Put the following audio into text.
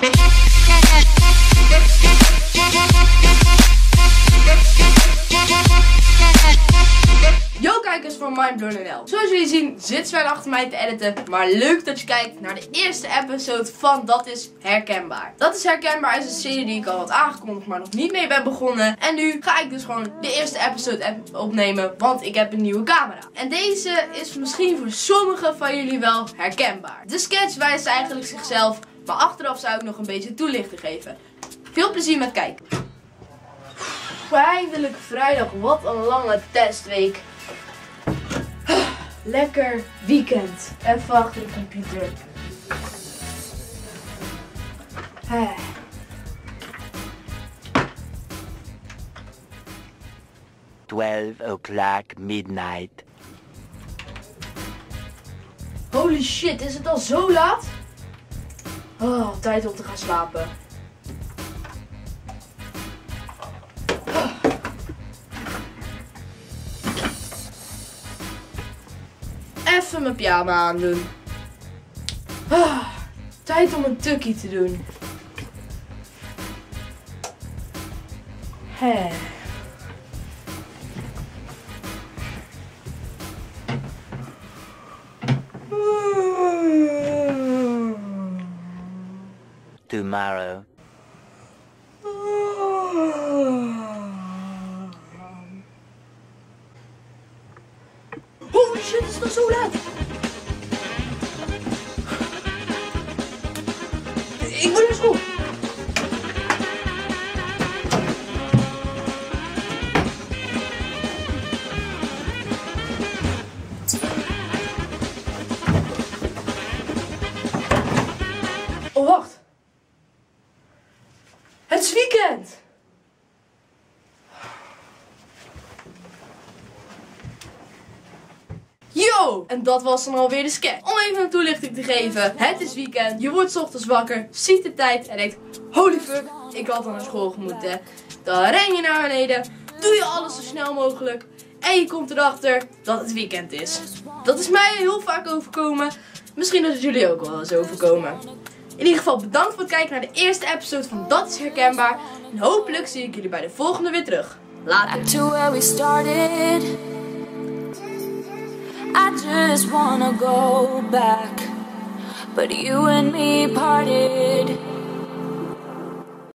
Yo kijkers van MindBlown.nl Zoals jullie zien zit Sven achter mij te editen. Maar leuk dat je kijkt naar de eerste episode van Dat is Herkenbaar. Dat is Herkenbaar is een serie die ik al had aangekondigd maar nog niet mee ben begonnen. En nu ga ik dus gewoon de eerste episode opnemen. Want ik heb een nieuwe camera. En deze is misschien voor sommigen van jullie wel herkenbaar. De sketch wijst eigenlijk zichzelf. Maar achteraf zou ik nog een beetje toelichting geven. Veel plezier met kijken. Eindelijk vrijdag, wat een lange testweek. Lekker weekend. Even achter de computer. Twelve o'clock midnight. Holy shit, is het al zo laat? Oh, tijd om te gaan slapen. Even mijn pyjama aandoen. Ah, tijd om een tukkie te doen. Hè. Tomorrow. Holy shit, is het al zo laat? Ik moet naar school. Oh, wacht. Het is weekend. Yo! En dat was dan alweer de sketch. Om even een toelichting te geven. Het is weekend. Je wordt ochtends wakker. Ziet de tijd. En denkt. Holy fuck. Ik had al naar school gemoeten. Dan ren je naar beneden. Doe je alles zo snel mogelijk. En je komt erachter dat het weekend is. Dat is mij heel vaak overkomen. Misschien dat het jullie ook wel eens overkomen. In ieder geval bedankt voor het kijken naar de eerste episode van Dat is Herkenbaar. En hopelijk zie ik jullie bij de volgende weer terug. Later. I just go back, but you and me parted.